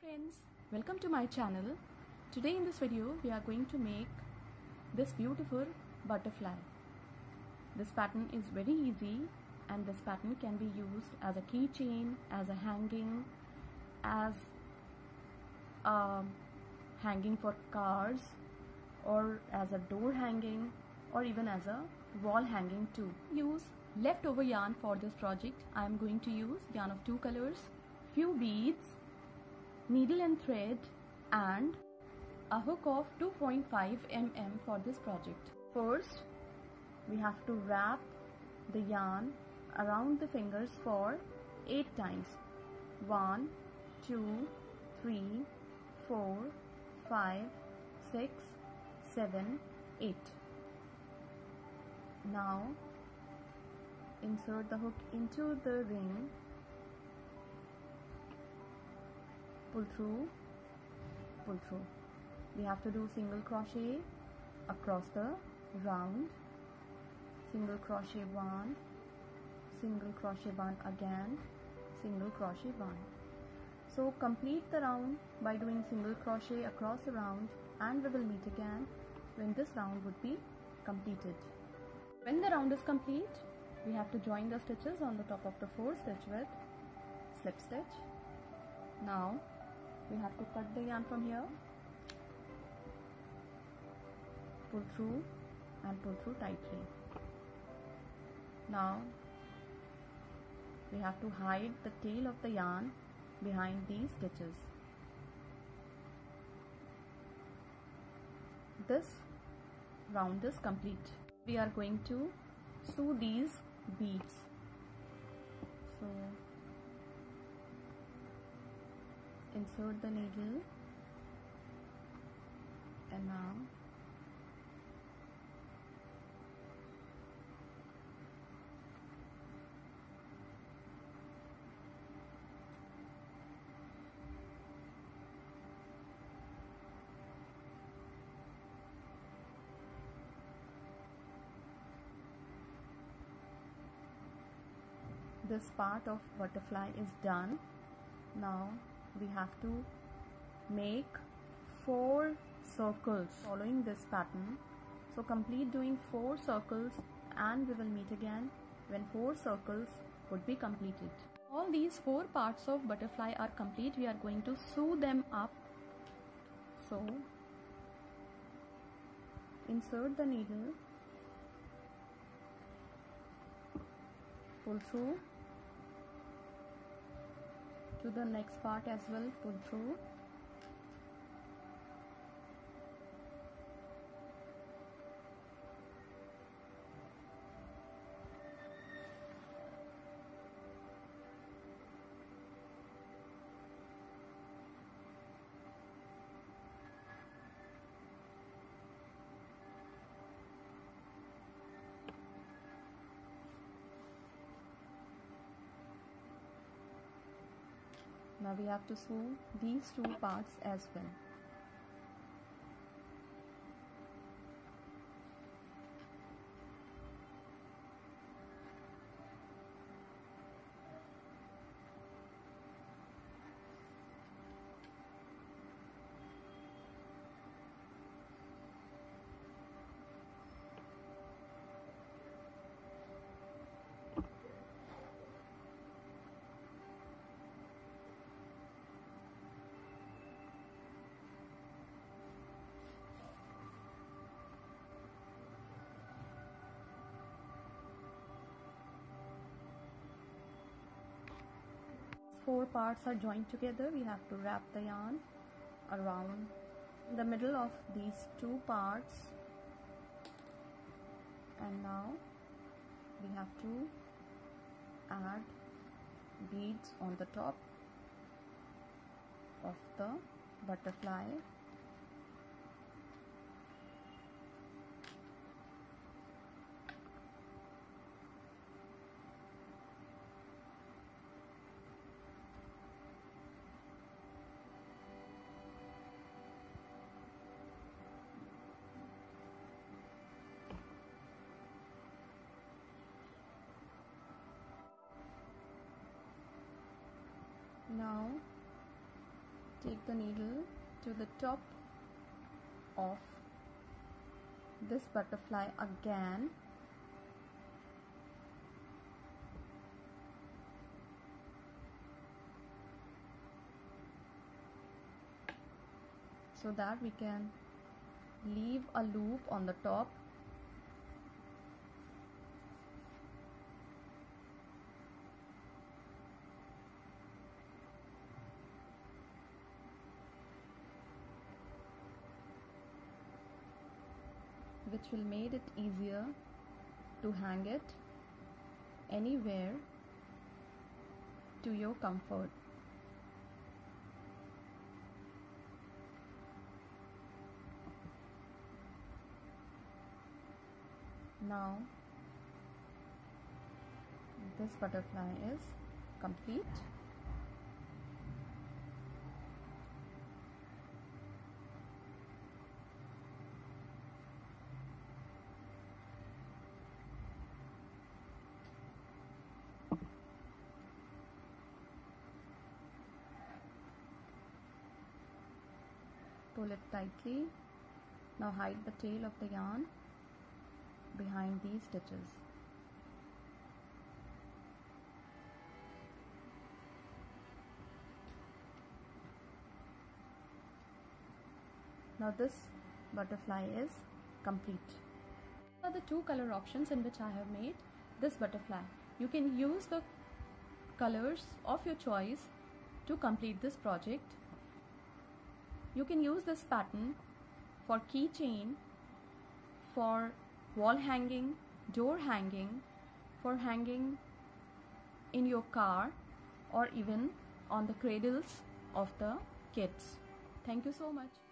friends welcome to my channel. Today in this video we are going to make this beautiful butterfly. This pattern is very easy and this pattern can be used as a keychain as a hanging as a hanging for cars or as a door hanging or even as a wall hanging too. Use leftover yarn for this project. I am going to use yarn of two colors few beads needle and thread and a hook of 2.5 mm for this project. First, we have to wrap the yarn around the fingers for 8 times. 1, 2, 3, 4, 5, 6, 7, 8. Now, insert the hook into the ring pull through pull through. We have to do single crochet across the round. Single crochet one single crochet one again single crochet one. So complete the round by doing single crochet across the round and we will meet again when this round would be completed. When the round is complete we have to join the stitches on the top of the four stitch with slip stitch. Now we have to cut the yarn from here. Pull through and pull through tightly. Now we have to hide the tail of the yarn behind these stitches. This round is complete. We are going to sew these beads insert the needle. And now this part of butterfly is done. Now we have to make four circles following this pattern. So complete doing four circles and we will meet again when four circles would be completed. All these four parts of butterfly are complete. We are going to sew them up. So insert the needle. Pull through to the next part as well pull through now we have to sew these two parts as well four parts are joined together we have to wrap the yarn around the middle of these two parts. And now we have to add beads on the top of the butterfly now take the needle to the top of this butterfly again. So that we can leave a loop on the top which will made it easier to hang it anywhere to your comfort. Now this butterfly is complete. Pull it tightly. Now hide the tail of the yarn behind these stitches. Now this butterfly is complete. These are the two color options in which I have made this butterfly. You can use the colors of your choice to complete this project you can use this pattern for keychain, for wall hanging, door hanging, for hanging in your car or even on the cradles of the kids. Thank you so much.